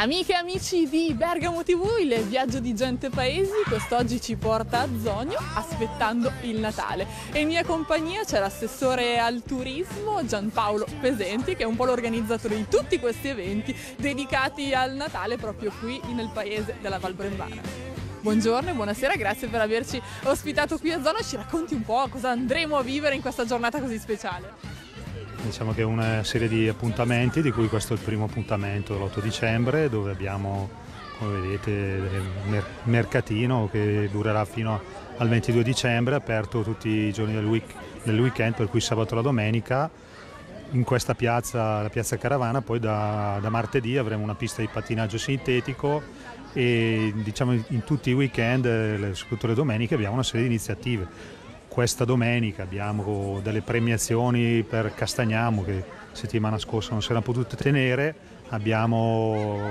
Amiche e amici di Bergamo TV, il viaggio di gente paesi quest'oggi ci porta a Zogno aspettando il Natale e in mia compagnia c'è l'assessore al turismo Gianpaolo Pesenti che è un po' l'organizzatore di tutti questi eventi dedicati al Natale proprio qui nel paese della Val Brembana. Buongiorno e buonasera, grazie per averci ospitato qui a Zona. Ci racconti un po' cosa andremo a vivere in questa giornata così speciale? Diciamo che è una serie di appuntamenti, di cui questo è il primo appuntamento l'8 dicembre, dove abbiamo, come vedete, il mercatino che durerà fino al 22 dicembre, aperto tutti i giorni del, week, del weekend, per cui sabato e la domenica. In questa piazza, la piazza Caravana, poi da, da martedì avremo una pista di pattinaggio sintetico e diciamo in tutti i weekend, soprattutto le domeniche, abbiamo una serie di iniziative questa domenica abbiamo delle premiazioni per Castagnamo che settimana scorsa non si erano potute tenere, abbiamo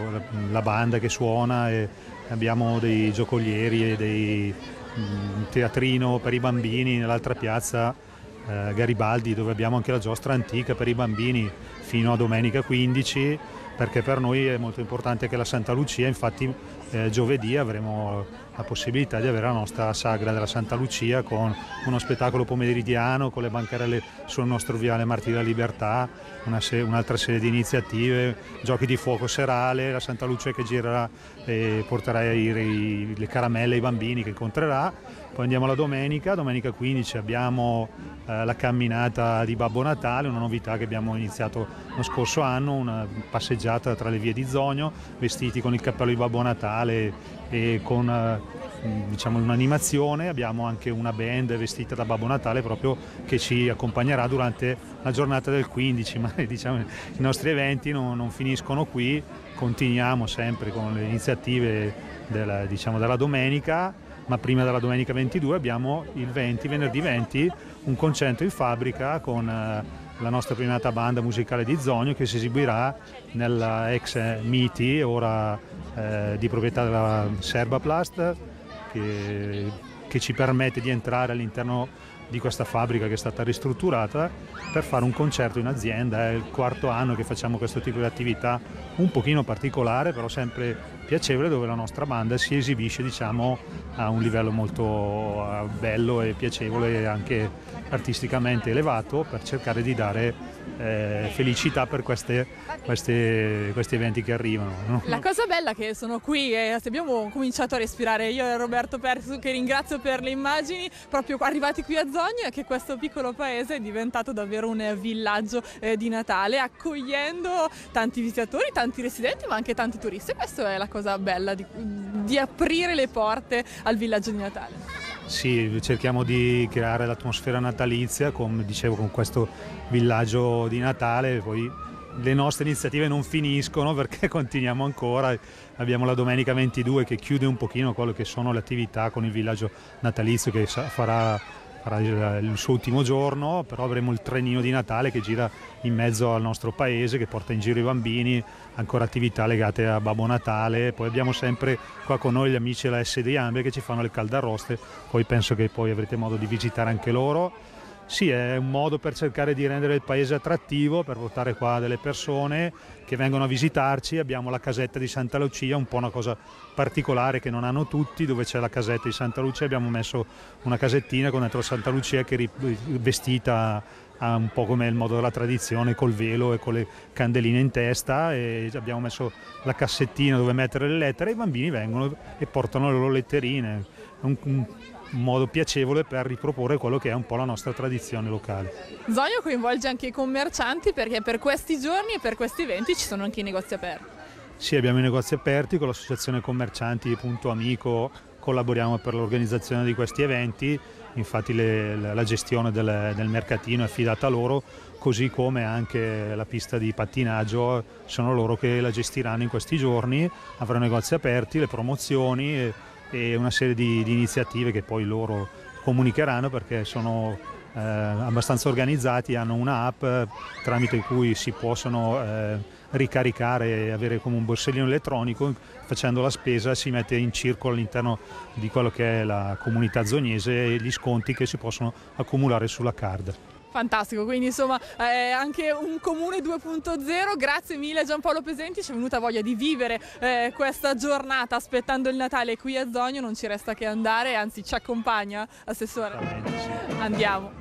la banda che suona e abbiamo dei giocolieri e dei un teatrino per i bambini nell'altra piazza eh, Garibaldi dove abbiamo anche la giostra antica per i bambini fino a domenica 15 perché per noi è molto importante che la Santa Lucia, infatti eh, giovedì avremo la possibilità di avere la nostra sagra della Santa Lucia con uno spettacolo pomeridiano, con le bancarelle sul nostro viale Martì della Libertà, se- un'altra serie di iniziative, giochi di fuoco serale, la Santa Lucia che girerà e porterà i, i, le caramelle ai bambini che incontrerà. Poi andiamo alla domenica, domenica 15 abbiamo eh, la camminata di Babbo Natale, una novità che abbiamo iniziato lo scorso anno, una passeggiata tra le vie di Zogno, vestiti con il cappello di Babbo Natale e con eh, diciamo, un'animazione, abbiamo anche una band vestita da Babbo Natale proprio che ci accompagnerà durante la giornata del 15, ma diciamo, i nostri eventi non, non, finiscono qui, continuiamo sempre con le iniziative della, diciamo, della domenica, ma prima della domenica 22 abbiamo il 20, venerdì 20, un concerto in fabbrica con eh, la nostra primata banda musicale di Zogno che si esibirà nella ex Miti, ora eh, di proprietà della Serbaplast, che, che ci permette di entrare all'interno di questa fabbrica che è stata ristrutturata per fare un concerto in azienda. È il quarto anno che facciamo questo tipo di attività un pochino particolare, però sempre piacevole, dove la nostra banda si esibisce diciamo, a un livello molto eh, bello e piacevole e anche artisticamente elevato per cercare di dare eh, felicità per queste, queste, questi eventi che arrivano. No? La cosa bella è che sono qui e abbiamo cominciato a respirare io e Roberto Persu che ringrazio per le immagini, proprio arrivati qui a Zogno è che questo piccolo paese è diventato davvero un villaggio eh, di Natale accogliendo tanti visitatori, tanti residenti ma anche tanti turisti e questa è la cosa bella di, di aprire le porte al villaggio di Natale. Sì, cerchiamo di creare l'atmosfera natalizia, come dicevo, con questo villaggio di Natale, poi le nostre iniziative non finiscono perché continuiamo ancora, abbiamo la domenica 22 che chiude un pochino quello che sono le attività con il villaggio natalizio che farà sarà il suo ultimo giorno, però avremo il trenino di Natale che gira in mezzo al nostro paese, che porta in giro i bambini, ancora attività legate a Babbo Natale, poi abbiamo sempre qua con noi gli amici della SD Ambe che ci fanno le caldarroste, poi penso che poi avrete modo di visitare anche loro sì, è un modo per cercare di rendere il paese attrattivo, per portare qua delle persone che vengono a visitarci. Abbiamo la casetta di Santa Lucia, un po' una cosa particolare che non hanno tutti, dove c'è la casetta di Santa Lucia. Abbiamo messo una casettina con dentro Santa Lucia che è vestita un po' come il modo della tradizione, col velo e con le candeline in testa e abbiamo messo la cassettina dove mettere le lettere e i bambini vengono e portano le loro letterine. Un, un, un modo piacevole per riproporre quello che è un po' la nostra tradizione locale. Zogno coinvolge anche i commercianti perché per questi giorni e per questi eventi ci sono anche i negozi aperti. Sì, abbiamo i negozi aperti con l'associazione commercianti Punto Amico, collaboriamo per l'organizzazione di questi eventi, infatti le, la gestione del, del mercatino è affidata a loro, così come anche la pista di pattinaggio sono loro che la gestiranno in questi giorni, avranno negozi aperti, le promozioni e una serie di, di iniziative che poi loro comunicheranno perché sono eh, abbastanza organizzati, hanno un'app tramite cui si possono eh, ricaricare e avere come un borsellino elettronico, facendo la spesa si mette in circolo all'interno di quello che è la comunità zognese e gli sconti che si possono accumulare sulla card. Fantastico, quindi insomma eh, anche un comune 2.0, grazie mille Giampaolo Pesenti, ci è venuta voglia di vivere eh, questa giornata aspettando il Natale qui a Zogno, non ci resta che andare, anzi ci accompagna Assessore. Andiamo.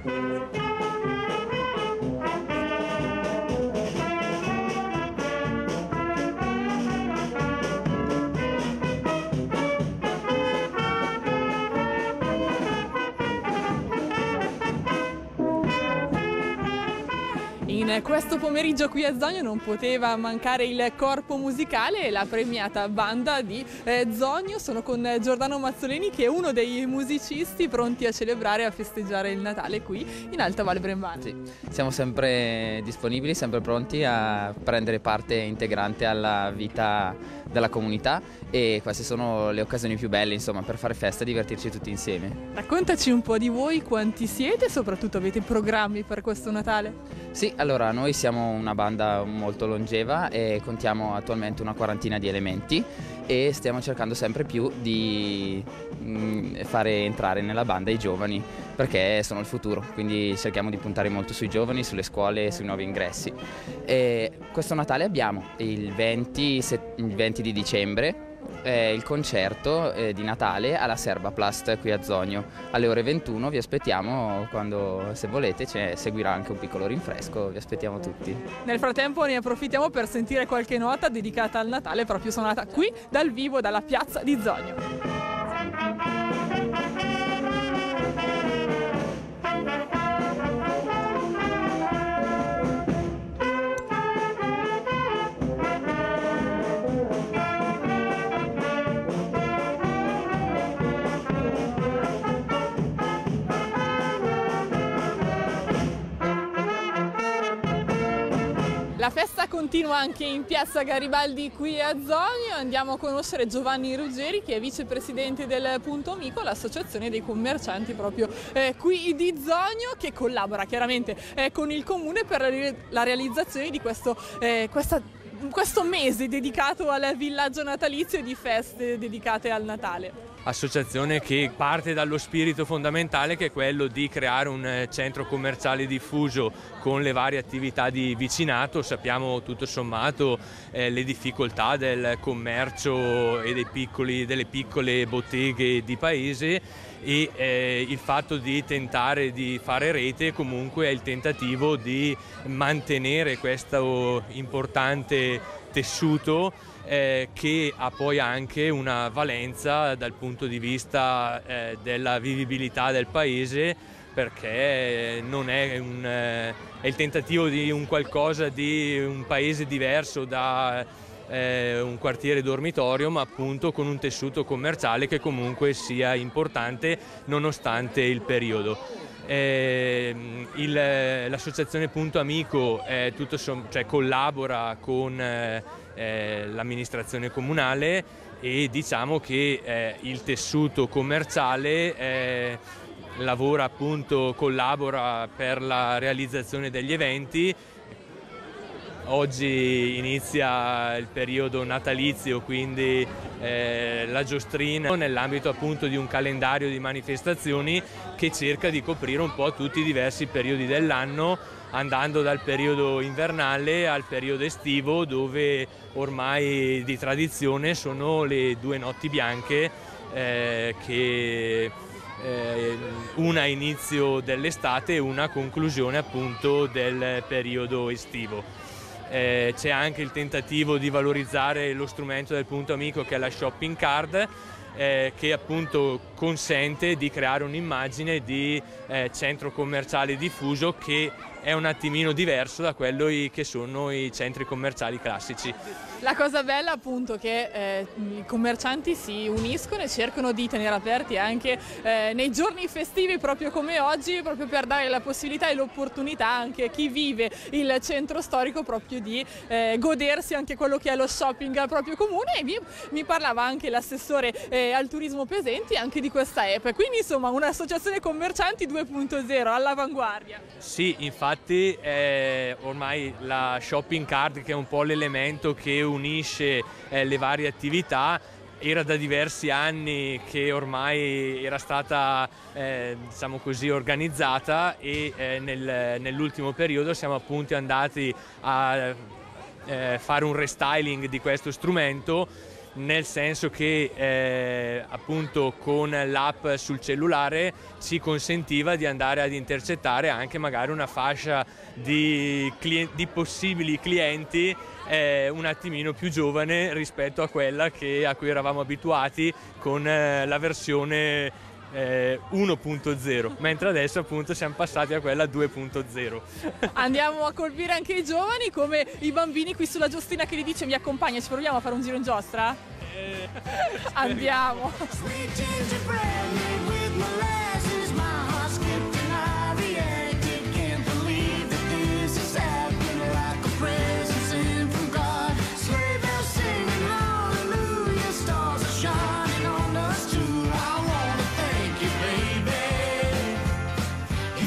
In questo pomeriggio qui a Zogno non poteva mancare il corpo musicale e la premiata banda di eh, Zogno. Sono con Giordano Mazzolini che è uno dei musicisti pronti a celebrare e a festeggiare il Natale qui in Alta Valle Brembana. Sì, siamo sempre disponibili, sempre pronti a prendere parte integrante alla vita della comunità e queste sono le occasioni più belle insomma per fare festa e divertirci tutti insieme. Raccontaci un po' di voi, quanti siete e soprattutto avete programmi per questo Natale? Sì, allora noi siamo una banda molto longeva e contiamo attualmente una quarantina di elementi e stiamo cercando sempre più di mm, fare entrare nella banda i giovani perché sono il futuro, quindi cerchiamo di puntare molto sui giovani, sulle scuole e sui nuovi ingressi. E questo Natale abbiamo il 20, il 20 di dicembre eh, il concerto eh, di Natale alla Serba Plast qui a Zogno. Alle ore 21 vi aspettiamo quando se volete seguirà anche un piccolo rinfresco, vi aspettiamo tutti. Nel frattempo ne approfittiamo per sentire qualche nota dedicata al Natale proprio suonata qui dal vivo dalla piazza di Zogno. La continua anche in piazza Garibaldi qui a Zogno. Andiamo a conoscere Giovanni Ruggeri che è vicepresidente del Punto Amico, l'associazione dei commercianti proprio eh, qui di Zogno che collabora chiaramente eh, con il comune per la realizzazione di questo, eh, questa questo mese dedicato al villaggio natalizio e di feste dedicate al Natale associazione che parte dallo spirito fondamentale che è quello di creare un eh, centro commerciale diffuso con le varie attività di vicinato. Sappiamo tutto sommato eh, le difficoltà del commercio e piccoli, delle piccole botteghe di paese e eh, il fatto di tentare di fare rete comunque è il tentativo di mantenere questo importante tessuto eh, che ha poi anche una valenza dal punto di vista eh, della vivibilità del paese perché non è, un, eh, è, il tentativo di un qualcosa di un paese diverso da eh, un quartiere dormitorio ma appunto con un tessuto commerciale che comunque sia importante nonostante il periodo. Eh, l'associazione Punto Amico tutto, cioè, collabora con eh, eh, l'amministrazione comunale e diciamo che eh, il tessuto commerciale eh, lavora appunto, collabora per la realizzazione degli eventi. Oggi inizia il periodo natalizio, quindi eh, la giostrina nell'ambito appunto di un calendario di manifestazioni che cerca di coprire un po' tutti i diversi periodi dell'anno andando dal periodo invernale al periodo estivo dove ormai di tradizione sono le due notti bianche eh, che eh, una a inizio dell'estate e una a conclusione appunto del periodo estivo. Eh, c'è anche il tentativo di valorizzare lo strumento del punto amico che è la shopping card eh, che appunto consente di creare un'immagine di eh, centro commerciale diffuso che è un attimino diverso da quello che sono i centri commerciali classici. La cosa bella appunto è che eh, i commercianti si uniscono e cercano di tenere aperti anche eh, nei giorni festivi proprio come oggi, proprio per dare la possibilità e l'opportunità anche a chi vive il centro storico proprio di eh, godersi anche quello che è lo shopping al proprio comune e mi, mi parlava anche l'assessore eh, al turismo presenti anche di questa app, quindi insomma un'associazione commercianti 2.0 all'avanguardia. Sì, infatti ormai la shopping card che è un po' l'elemento che unisce eh, le varie attività era da diversi anni che ormai era stata eh, diciamo così, organizzata e eh, nel, nell'ultimo periodo siamo appunto andati a eh, fare un restyling di questo strumento nel senso che eh, appunto con l'app sul cellulare ci consentiva di andare ad intercettare anche magari una fascia di, di possibili clienti eh, un attimino più giovane rispetto a quella che, a cui eravamo abituati con eh, la versione eh, 1.0, mentre adesso appunto siamo passati a quella 2.0. Andiamo a colpire anche i giovani come i bambini qui sulla giostina che gli dice mi accompagna, ci proviamo a fare un giro in giostra? Eh, Andiamo.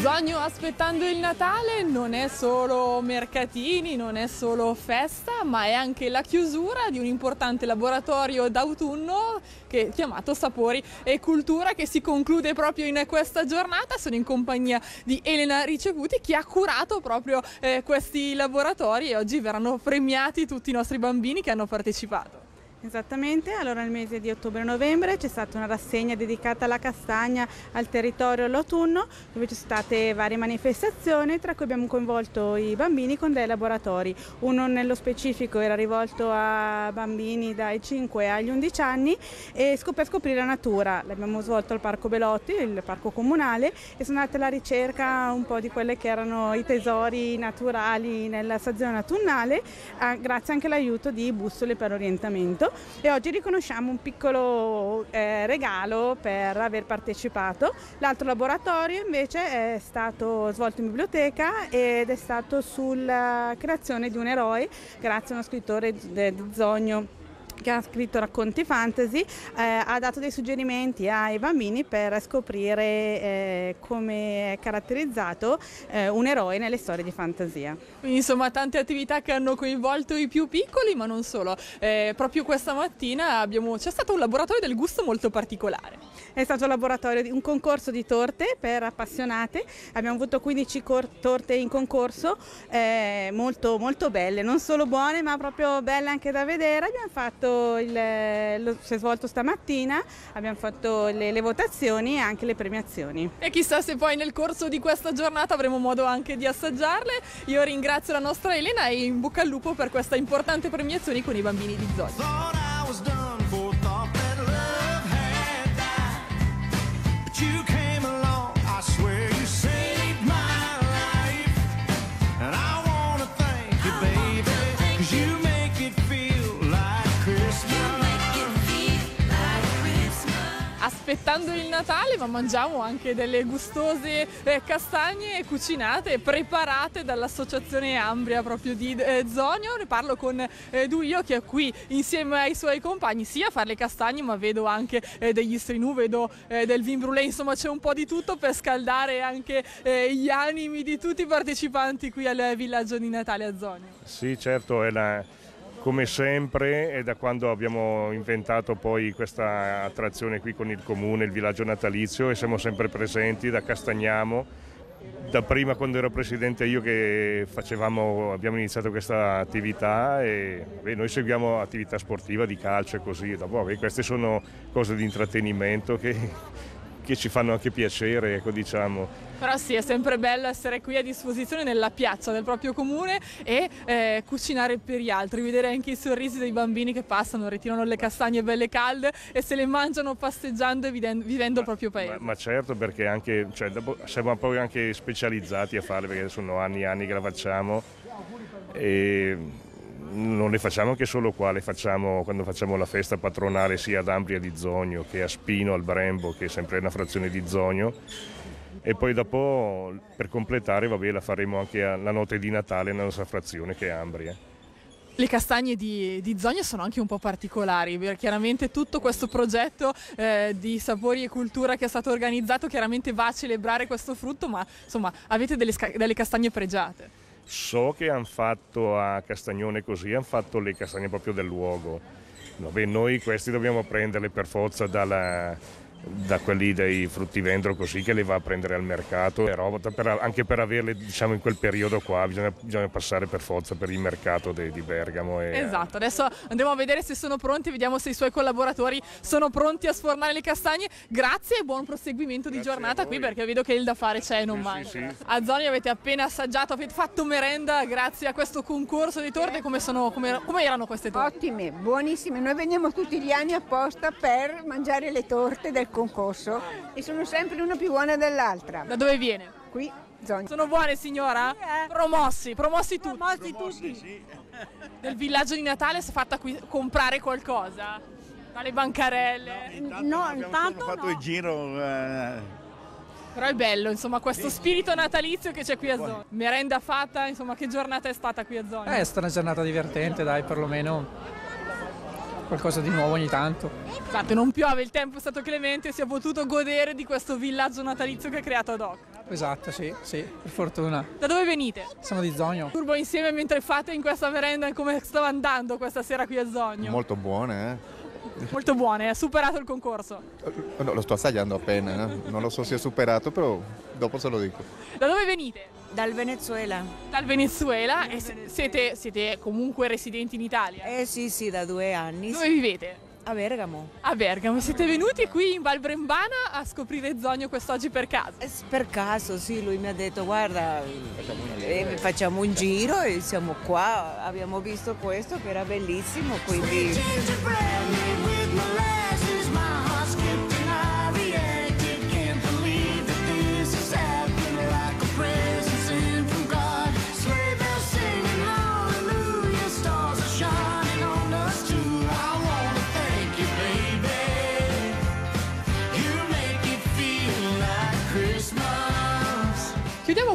Zogno aspettando il Natale non è solo mercatini, non è solo festa, ma è anche la chiusura di un importante laboratorio d'autunno che chiamato Sapori e Cultura che si conclude proprio in questa giornata. Sono in compagnia di Elena Ricevuti che ha curato proprio eh, questi laboratori e oggi verranno premiati tutti i nostri bambini che hanno partecipato. Esattamente, allora nel mese di ottobre-novembre c'è stata una rassegna dedicata alla castagna al territorio all'autunno dove ci sono state varie manifestazioni tra cui abbiamo coinvolto i bambini con dei laboratori. Uno nello specifico era rivolto a bambini dai 5 agli 11 anni e per scoprire la natura. L'abbiamo svolto al Parco Belotti, il parco comunale e sono andate alla ricerca un po' di quelli che erano i tesori naturali nella stazione autunnale grazie anche all'aiuto di bussole per orientamento e oggi riconosciamo un piccolo eh, regalo per aver partecipato. L'altro laboratorio invece è stato svolto in biblioteca ed è stato sulla creazione di un eroe grazie a uno scrittore di Zogno che ha scritto racconti fantasy, eh, ha dato dei suggerimenti ai bambini per scoprire eh, come è caratterizzato eh, un eroe nelle storie di fantasia. Quindi insomma tante attività che hanno coinvolto i più piccoli, ma non solo. Eh, proprio questa mattina abbiamo, c'è stato un laboratorio del gusto molto particolare. È stato un laboratorio, un concorso di torte per appassionate, abbiamo avuto 15 torte in concorso, eh, molto, molto belle, non solo buone ma proprio belle anche da vedere. Abbiamo fatto il, lo, si è svolto stamattina, abbiamo fatto le, le votazioni e anche le premiazioni. E chissà se poi nel corso di questa giornata avremo modo anche di assaggiarle. Io ringrazio la nostra Elena e in bocca al lupo per questa importante premiazione con i bambini di Zoggia. Aspettando il Natale ma mangiamo anche delle gustose eh, castagne cucinate e preparate dall'associazione Ambria proprio di eh, Zonio. Ne parlo con eh, Duio che è qui insieme ai suoi compagni sia a fare le castagne ma vedo anche degli strinù, vedo del vin brûlé, insomma c'è un po' di tutto per scaldare anche gli animi di tutti i partecipanti qui al villaggio di Natale a Zonio. Sì certo è la come sempre è da quando abbiamo inventato poi questa attrazione qui con il comune, il villaggio natalizio e siamo sempre presenti da Castagnamo. Da prima quando ero presidente io che facevamo, abbiamo iniziato questa attività e beh, noi seguiamo attività sportiva di calcio e così, dopo beh, queste sono cose di intrattenimento che, che ci fanno anche piacere, ecco, diciamo. Però sì, è sempre bello essere qui a disposizione nella piazza del proprio comune e eh, cucinare per gli altri, vedere anche i sorrisi dei bambini che passano, ritirano le castagne belle calde e se le mangiano passeggiando e vivendo, vivendo ma, il proprio paese. Ma, ma certo, perché anche, cioè, dopo, siamo poi anche specializzati a farle, perché sono anni e anni che la facciamo. E non le facciamo anche solo qua, le facciamo quando facciamo la festa patronale sia ad Ambria di Zogno che a Spino, al Brembo, che è sempre una frazione di Zogno e poi dopo per completare vabbè, la faremo anche la notte di Natale nella nostra frazione che è Ambria. Le castagne di, di Zogna sono anche un po' particolari, chiaramente tutto questo progetto eh, di sapori e cultura che è stato organizzato chiaramente va a celebrare questo frutto, ma insomma avete delle, delle castagne pregiate. So che hanno fatto a Castagnone così, hanno fatto le castagne proprio del luogo Vabbè, noi questi dobbiamo prenderli per forza dalla, da quelli dei fruttivendolo così che li va a prendere al mercato per, anche per averle diciamo in quel periodo qua bisogna, bisogna passare per forza per il mercato de, di Bergamo e, esatto adesso andiamo a vedere se sono pronti vediamo se i suoi collaboratori sono pronti a sfornare le castagne. Grazie e buon proseguimento Grazie di giornata qui perché vedo che il da fare c'è e non sì, manca. sì, sì. a Zoni avete appena assaggiato avete fatto merenda grazie a questo concorso di torte. Come, sono, come, come erano queste torte? ottime buonissime. Noi veniamo tutti gli anni apposta per mangiare le torte del concorso e sono sempre una più buona dell'altra. Da dove viene? Qui, Zogno. Sono buone signora? Sì, eh. Promossi, promossi tutti. Promossi tutti. Sì. Nel villaggio di Natale si è fatta qui comprare qualcosa? Dalle bancarelle? No, intanto, no, intanto fatto no. il giro... Eh... Però è bello, insomma, questo spirito natalizio che c'è qui a Zogno. Merenda fatta, insomma, che giornata è stata qui a Zogno? Eh, è stata una giornata divertente, dai, perlomeno qualcosa di nuovo ogni tanto. Esatto, non piove, il tempo è stato clemente, si è potuto godere di questo villaggio natalizio che ha creato ad hoc. Esatto, sì, sì, per fortuna. Da dove venite? Sono di Zogno. Turbo insieme mentre fate in questa merenda come stava andando questa sera qui a Zogno? Molto buone, eh? Molto buone, ha superato il concorso? No, lo sto assaggiando appena, eh? non lo so se è superato, però dopo se lo dico. Da dove venite? Dal Venezuela. Dal Venezuela e siete, siete, comunque residenti in Italia? Eh sì, sì, da due anni. Dove vivete? A Bergamo. A Bergamo, siete venuti qui in Val Brembana a scoprire Zogno quest'oggi per caso? Eh, per caso, sì, lui mi ha detto guarda, eh, facciamo un giro e siamo qua, abbiamo visto questo che era bellissimo, quindi...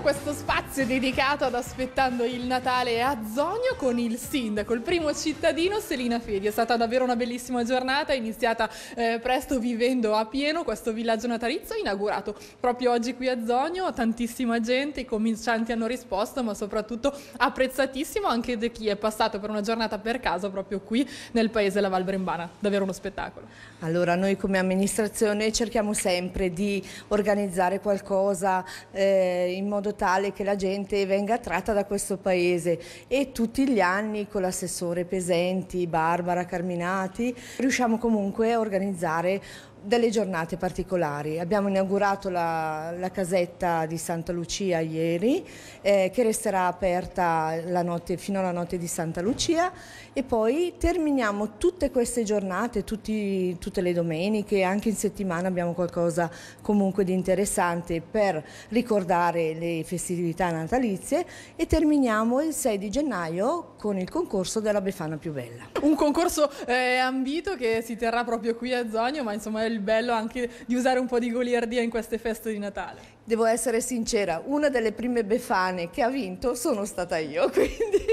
Chiudiamo questo spazio dedicato ad aspettando il Natale a Zogno con il sindaco, il primo cittadino Selina Fedi. È stata davvero una bellissima giornata, iniziata eh, presto vivendo a pieno questo villaggio natalizio, inaugurato proprio oggi qui a Zogno. Tantissima gente, i comincianti hanno risposto, ma soprattutto apprezzatissimo anche da chi è passato per una giornata per caso proprio qui nel paese La Val Brembana. Davvero uno spettacolo. Allora, noi come amministrazione cerchiamo sempre di organizzare qualcosa eh, in modo tale che la gente venga attratta da questo paese. E tutti gli anni con l'assessore Pesenti, Barbara Carminati, riusciamo comunque a organizzare delle giornate particolari. Abbiamo inaugurato la, la casetta di Santa Lucia ieri, eh, che resterà aperta notte, fino alla notte di Santa Lucia e poi terminiamo tutte queste giornate, tutti, tutte le domeniche, anche in settimana abbiamo qualcosa comunque di interessante per ricordare le festività natalizie e terminiamo il 6 di gennaio con il concorso della Befana più bella. Un concorso eh, ambito che si terrà proprio qui a Zogno, ma insomma è il bello anche di usare un po' di goliardia in queste feste di Natale. Devo essere sincera, una delle prime Befane che ha vinto sono stata io, quindi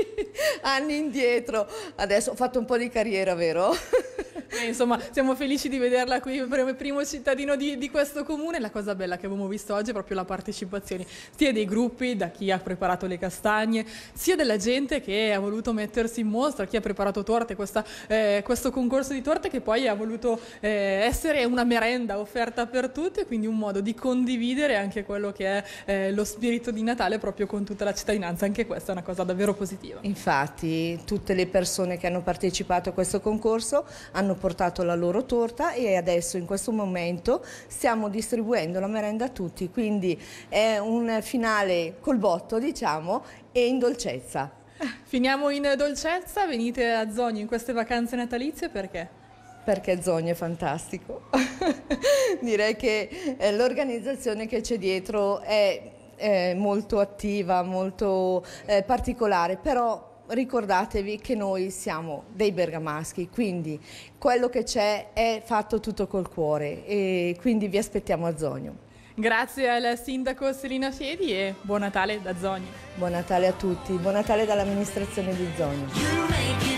anni indietro. Adesso ho fatto un po' di carriera, vero? Eh, insomma, siamo felici di vederla qui primo cittadino di, di, questo comune. La cosa bella che abbiamo visto oggi è proprio la partecipazione sia dei gruppi, da chi ha preparato le castagne, sia della gente che ha voluto mettersi in mostra, chi ha preparato torte, questa, eh, questo concorso di torte che poi ha voluto eh, essere una merenda offerta per tutti, quindi un modo di condividere anche quello che è eh, lo spirito di Natale proprio con tutta la cittadinanza. Anche questa è una cosa davvero positiva. Infatti, tutte le persone che hanno partecipato a questo concorso hanno portato la loro torta e adesso in questo momento stiamo distribuendo la merenda a tutti, quindi è un finale col botto diciamo e in dolcezza. Finiamo in dolcezza, venite a Zogno in queste vacanze natalizie perché? Perché Zogno è fantastico. Direi che eh, l'organizzazione che c'è dietro è, è, molto attiva, molto eh, particolare, però ricordatevi che noi siamo dei bergamaschi, quindi quello che c'è è fatto tutto col cuore e quindi vi aspettiamo a Zogno. Grazie al sindaco Selina Fiedi e buon Natale da Zogno. Buon Natale a tutti, buon Natale dall'amministrazione di Zogno.